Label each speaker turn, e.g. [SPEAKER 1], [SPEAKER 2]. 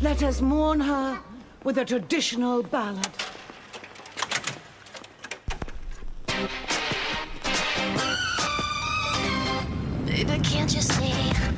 [SPEAKER 1] Let us mourn her with a traditional ballad.
[SPEAKER 2] Baby, can't you see?